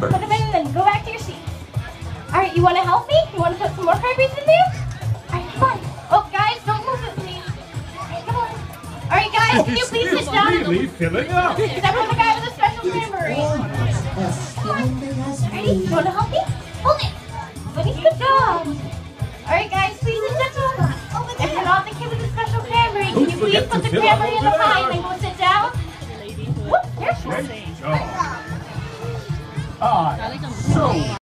number. Put them in and then go back to your seat. All right, you want to help me? You want to put some more cranberries in there? All right, come on. Oh, guys, don't move with me. All right, come on. All right, guys, can you It's, please sit it's down? really filling up. Except for the guy with the special cranberry. Ready? You want to help me? Hold it. Buddy, good job. All right, guys, please and gentlemen. If you're not the kid with the special cranberry, can you please put the fill cranberry in the pie and then go sit down? Ah, so